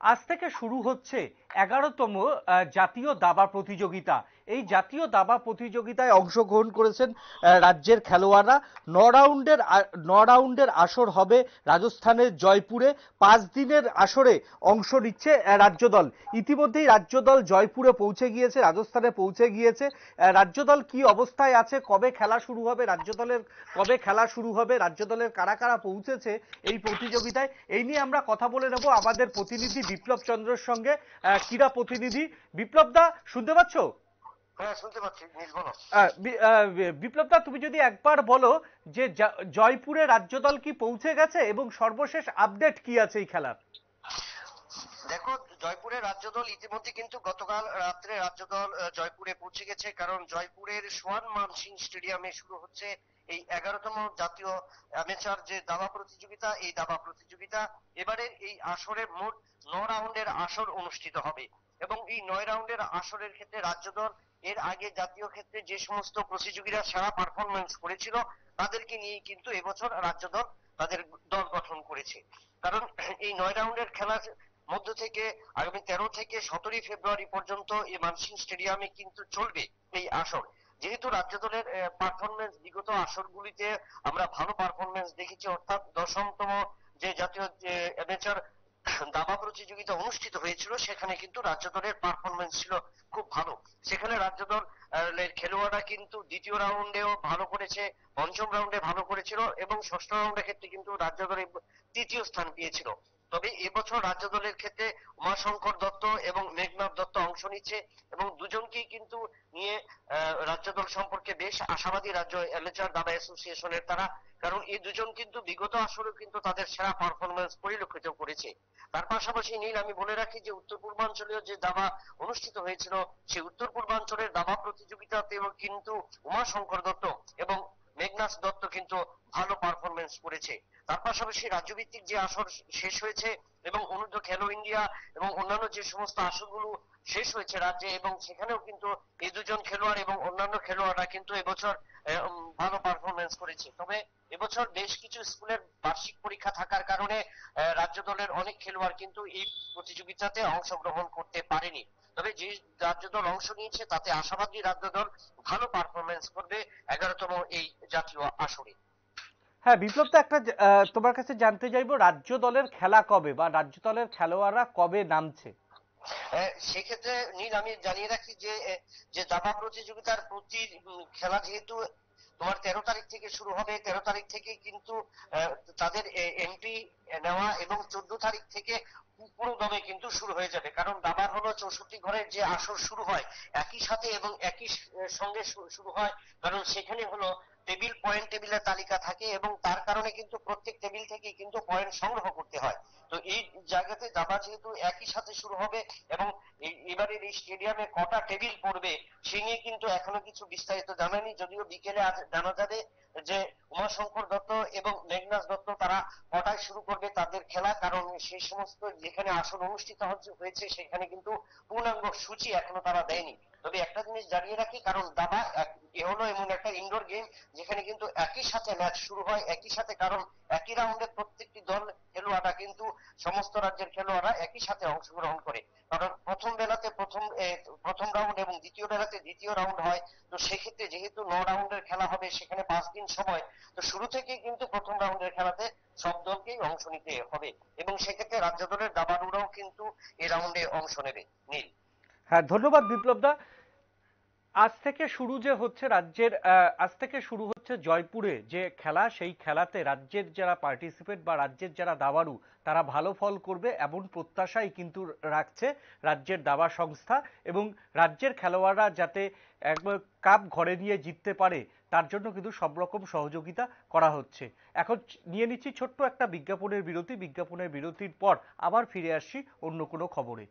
আজ থেকে শুরু হচ্ছে এগারোতম জাতীয় দাবা প্রতিযোগিতা। এই জাতীয় দাবা প্রতিযোগিতায় অংশগ্রহণ করেছেন রাজ্যের খেলোয়াড়রা। ন রাউন্ডের ন রাউন্ডের আসর হবে রাজস্থানের জয়পুরে। পাঁচ দিনের আসরে অংশ নিচ্ছে রাজ্য দল ইতিমধ্যেই রাজ্য দল জয়পুরে পৌঁছে গিয়েছে, রাজস্থানে পৌঁছে গিয়েছে। রাজ্য দল কি অবস্থায় আছে, কবে খেলা শুরু হবে রাজ্য দলের কবে খেলা শুরু হবে রাজ্য দলের কারা কারা পৌঁছেছে এই প্রতিযোগিতায়, এই নিয়ে আমরা কথা বলে নেব আমাদের প্রতিনিধি বিপ্লব চন্দ্রের সঙ্গে ক্রীড়া প্রতিনিধি। বিপ্লব দা শুনতে পাচ্ছ? হ্যাঁ শুনতে পাচ্ছি নীল বলো আহ, বি- আহ, বিপ্লব দা তুমি যদি একবার বলো যে জয়পুরে রাজ্য দল কি পৌঁছে গেছে এবং সর্বশেষ আপডেট কি আছে এই খেলার? জয়পুরের রাজ্য দল ইতিমধ্যে কিন্তু গতকাল রাত্রে রাজ্য দল আহ, জয়পুরে পৌঁছে গেছে কারণ জয়পুরের সোয়ান মানসিং স্টেডিয়ামে শুরু হচ্ছে এই এগারোতম জাতীয় অ্যামেচার যে দাবা প্রতিযোগিতা এই দাবা প্রতিযোগিতা। এবারের এই আসরে মোট ন রাউন্ডের আসর অনুষ্ঠিত হবে এবং এই নয় রাউন্ডের আসরের ক্ষেত্রে রাজ্য দল এর আগে জাতীয় ক্ষেত্রে যে সমস্ত প্রতিযোগীরা সেরা পারফরমেন্স করেছিল তাদেরকে নিয়ে কিন্তু এবছর রাজ্য দল তাদের দল গঠন করেছে। কারণ এই নয় রাউন্ডের খেলার মধ্য থেকে, আগামী তেরো থেকে সতেরোই ফেব্রুয়ারি পর্যন্ত এই মানসিং স্টেডিয়ামে কিন্তু চলবে এই আসর। যেহেতু রাজ্য দলের পারফরমেন্স বিগত আসরগুলিতে আমরা ভালো পারফরমেন্স দেখেছি, অর্থাৎ দশমতম যে জাতীয় অ্যামেচার দাবা প্রতিযোগিতা অনুষ্ঠিত হয়েছিল, সেখানে কিন্তু রাজ্য দলের পারফরমেন্স ছিল খুব ভালো। সেখানে রাজ্য দল খেলোয়াড়রা কিন্তু দ্বিতীয় রাউন্ডেও ভালো করেছে, পঞ্চম রাউন্ডে ভালো করেছিল এবং ষষ্ঠ রাউন্ডের ক্ষেত্রে কিন্তু রাজ্য দলের তৃতীয় স্থান পেয়েছিল। তবে এবছর রাজ্য দলের ক্ষেত্রে উমাশঙ্কর দত্ত এবং মেঘনাথ দত্ত অংশ নিচ্ছে এবং দুজনকেই কিন্তু নিয়ে রাজ্য দল সম্পর্কে বেশ আশাবাদী রাজ্য অ্যামেচার দাবা অ্যাসোসিয়েশনের তারা। কারণ এই দুজন কিন্তু বিগত আসরেও কিন্তু তাদের সেরা পারফরমেন্স পরিলক্ষিত করেছে। তার পাশাপাশি নীল, আমি বলে রাখি যে উত্তর পূর্বাঞ্চলীয় যে দাবা অনুষ্ঠিত হয়েছিল, সেই উত্তর পূর্বাঞ্চলের দাবা প্রতিযোগিতাতেও কিন্তু উমাশঙ্কর দত্ত এবং মেঘনাথ দত্ত কিন্তু ভালো পারফরমেন্স করেছে। তার পাশাপাশি রাজ্যভিত্তিক যে আসর শেষ হয়েছে এবং অনুদ্ধ খেলো ইন্ডিয়া এবং অন্যান্য যে সমস্ত আসরগুলো শেষ হয়েছে রাজ্যে এবং সেখানেও কিন্তু এই দুজন খেলোয়াড় এবং অন্যান্য খেলোয়াড়রা কিন্তু এবছর ভালো পারফরমেন্স করেছে। তবে এবছর বেশ কিছু স্কুলের বার্ষিক পরীক্ষা থাকার কারণে রাজ্য দলের অনেক খেলোয়াড় কিন্তু এই প্রতিযোগিতাতে অংশগ্রহণ করতে পারেনি। তবে যে রাজ্য দল অংশ নিয়েছে তাতে আশাবাদী রাজ্য দল ভালো পারফরমেন্স করবে এগারোতম এই জাতীয় আসরে। হ্যাঁ বিপ্লব তো একটা তোমার কাছে জানতে চাইব, রাজ্য দলের খেলা কবে বা রাজ্য দলের খেলোয়াড়রা কবে নামছে? সেক্ষেত্রে নীল, আমি জানিয়ে রাখি যে যে দাবা প্রতিযোগিতার প্রতি খেলা যেহেতু তোমার তেরো তারিখ থেকে শুরু হবে, তেরো তারিখ থেকে কিন্তু তাদের এন্ট্রি নেওয়া এবং চোদ্দ তারিখ থেকে পুরো দমে কিন্তু শুরু হয়ে যাবে। কারণ দাবার হলো চৌষট্টি ঘরের যে আসর শুরু হয়, একই সাথে এবং একই সঙ্গে শুরু হয়। কারণ সেখানে হলো টেবিল, পয়েন্ট টেবিলের তালিকা থাকে এবং তার কারণে কিন্তু প্রত্যেক টেবিল থেকে কিন্তু পয়েন্ট সংগ্রহ করতে হয়। তো এই জায়গাতে দাবা যেহেতু একই সাথে শুরু হবে এবং এবারের এই স্টেডিয়ামে কটা টেবিল পড়বে, সে নিয়ে কিন্তু এখনও কিছু বিস্তারিত জানানি যদিও বিকেলে আজ জানা যাবে যে উমাশঙ্কর দত্ত এবং মেঘনাথ দত্ত তারা কটায় শুরু করবে তাদের খেলা, কারণ সেই সমস্ত যেখানে আসন অনুষ্ঠিত হয়েছে, সেখানে কিন্তু পূর্ণাঙ্গ সূচি এখনও তারা দেয়নি। তবে একটা জিনিস জানিয়ে রাখি, কারণ দাবা এ হলো এমন একটা ইনডোর গেম যেখানে কিন্তু একই সাথে ম্যাচ শুরু হয়, একই সাথে, কারণ একই রাউন্ডে প্রত্যেকটি দল খেলোয়াড়রা কিন্তু সমস্ত রাজ্যের খেলোয়াড়রা একই সাথে অংশগ্রহণ করে। কারণ প্রথম বেলাতে প্রথম প্রথম রাউন্ড এবং দ্বিতীয় বেলাতে দ্বিতীয় রাউন্ড হয়, তো সেক্ষেত্রে যেহেতু ন রাউন্ডের খেলা হবে সেখানে পাঁচ দিন সময়, তো শুরু থেকে কিন্তু প্রথম রাউন্ডের খেলাতে সব দলকেই অংশ নিতে হবে এবং সেক্ষেত্রে রাজ্য দলের দাবাড়ুরাও কিন্তু এই রাউন্ডে অংশ নেবে, নীল। হ্যাঁ ধন্যবাদ বিপ্লব দা। আজ থেকে শুরু যে হচ্ছে রাজ্যের আজ থেকে শুরু হচ্ছে জয়পুরে যে খেলা, সেই খেলাতে রাজ্যের যারা পার্টিসিপেট বা রাজ্যের যারা দাবাড়ু, তারা ভালো ফল করবে এমন প্রত্যাশাই কিন্তু রাখছে রাজ্যের দাবা সংস্থা এবং রাজ্যের খেলোয়াড়রা যাতে একবার কাপ ঘরে নিয়ে জিততে পারে, তার জন্য কিন্তু সব রকম সহযোগিতা করা হচ্ছে। এখন নিয়ে নিচ্ছি ছোট্ট একটা বিজ্ঞাপনের বিরতি। বিজ্ঞাপনের বিরতির পর আবার ফিরে আসছি অন্য কোনো খবরে।